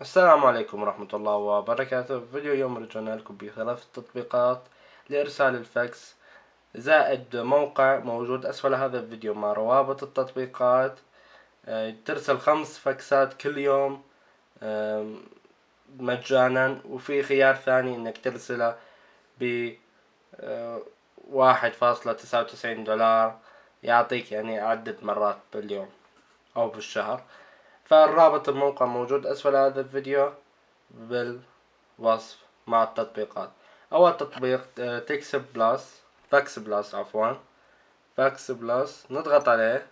السلام عليكم ورحمة الله وبركاته. في فيديو اليوم رجعنا لكم بثلاث تطبيقات لإرسال الفاكس. زائد موقع موجود أسفل هذا الفيديو مع روابط التطبيقات. آه، ترسل خمس فاكسات كل يوم مجانا. وفي خيار ثاني إنك ترسله ب آه، واحد فاصلة تسعة وتسعين دولار. يعطيك يعني عدة مرات باليوم أو بالشهر. فالرابط الموقع موجود أسفل هذا الفيديو بالوصف مع التطبيقات. اول تطبيق تكس بلس Fax Plus عفوا Fax Plus نضغط عليه.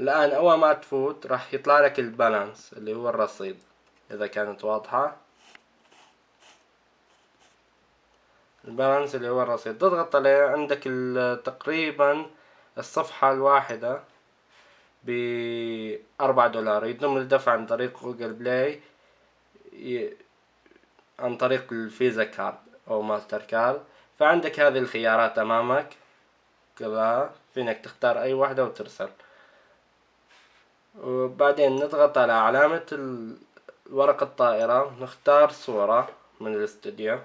الآن أول ما تفوت راح يطلع لك ال balance اللي هو الرصيد إذا كانت واضحة. ال balance اللي هو الرصيد. تضغط عليه عندك تقريبا الصفحة الواحدة. بأربعة دولار. يتم الدفع عن طريق Google Play عن طريق ال Visa Card أو ماستر كارد. فعندك هذه الخيارات أمامك. كلها فينك تختار أي واحدة وترسل. وبعدين نضغط على علامة ورق الطائرة. نختار صورة من الاستوديو.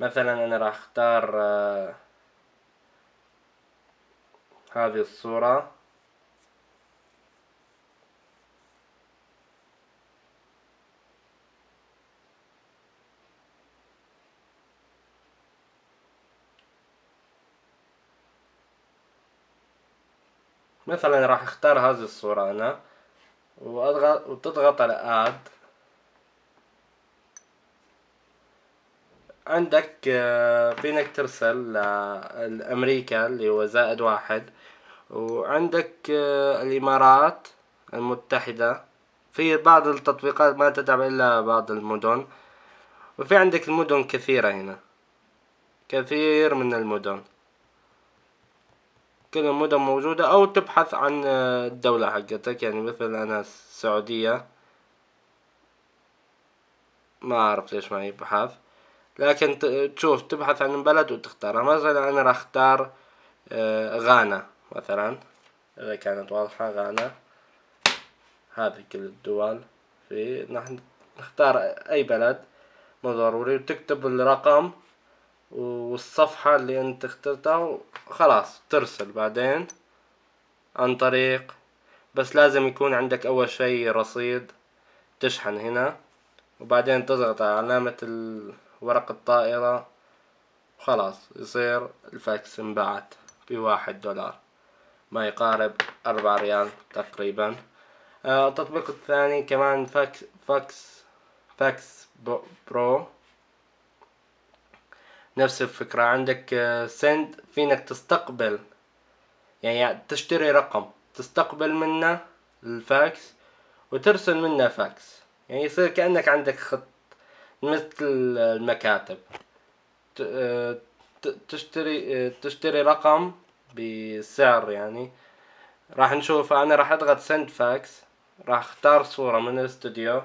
مثلا أنا راح أختار آه هذه الصورة. مثلا راح أختار هذه الصورة أنا وتضغط على اد عندك آه، فينك ترسل لأمريكا اللي هو زائد واحد وعندك آه، الإمارات المتحدة. في بعض التطبيقات ما تدعم إلا بعض المدن وفي عندك المدن كثيرة هنا كثير من المدن. كل المدن موجودة أو تبحث عن آه، الدولة حقتك. يعني مثل أنا السعودية ما أعرف ليش ما يبحث لكن تشوف تبحث عن بلد وتختارها مثلا أنا راح أختار آه، غانا مثلا. إذا كانت واضحة غانا. هذه كل الدول. في نحن نختار أي بلد. مو ضروري. وتكتب الرقم والصفحة اللي أنت اخترتها وخلاص ترسل بعدين عن طريق. بس لازم يكون عندك أول شي رصيد تشحن هنا. وبعدين تضغط على علامة ورق الطائرة وخلاص يصير الفاكس انبعت بواحد دولار. ما يقارب أربعة ريال تقريبا. آه، التطبيق الثاني كمان فاكس فاكس Fax Pro. نفس الفكرة. عندك send آه، فينك تستقبل يعني تشتري رقم تستقبل منه الفاكس وترسل منه فاكس. يعني يصير كأنك عندك خط مثل المكاتب. تشتري تشتري رقم بسعر يعني. راح نشوف أنا راح أضغط send fax راح أختار صورة من الاستوديو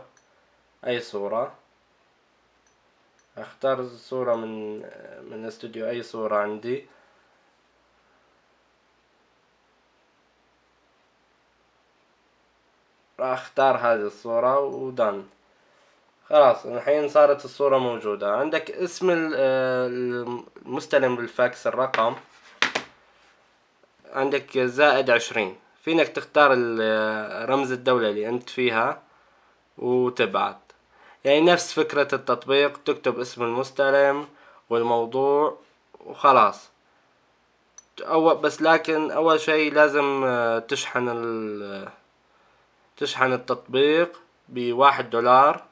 أي صورة. أختار صورة من من الاستوديو أي صورة عندي. راح أختار هذه الصورة ودن خلاص الحين صارت الصورة موجودة. عندك اسم المستلم بالفاكس الرقم. عندك زائد عشرين. فينك تختار رمز الدولة اللي أنت فيها وتبعت. يعني نفس فكرة التطبيق تكتب اسم المستلم والموضوع وخلاص. أول بس لكن أول شي لازم آه، تشحن تشحن التطبيق بواحد دولار.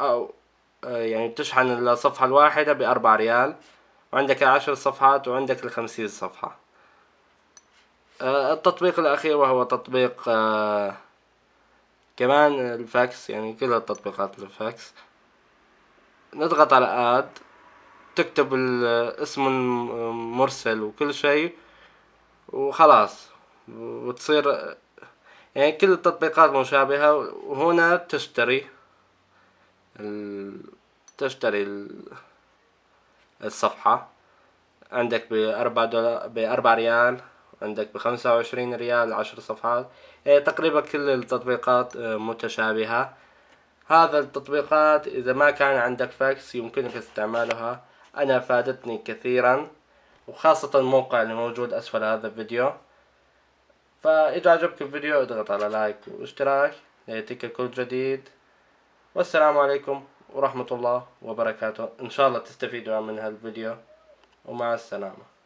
أو آه، يعني تشحن الصفحة الواحدة بأربعة ريال وعندك عشر صفحات وعندك الخمسين صفحة. آه، التطبيق الأخير وهو تطبيق آه، كمان الفاكس يعني كل التطبيقات الفاكس. نضغط على add تكتب اسم المرسل وكل شيء وخلاص. وتصير يعني كل التطبيقات مشابهة وهنا تشتري. تشتري الصفحة. عندك بأربعة دولار بأربعة ريال عندك بخمسة وعشرين ريال عشر صفحات. يعني تقريبا كل التطبيقات متشابهة. هذا التطبيقات إذا ما كان عندك فاكس يمكنك استعمالها. أنا فادتني كثيرا وخاصة الموقع اللي موجود أسفل هذا الفيديو. فإذا عجبك الفيديو اضغط على لايك واشتراك ليأتيك كل جديد. والسلام عليكم ورحمة الله وبركاته. إن شاء الله تستفيدوا من هالفيديو ومع السلامة.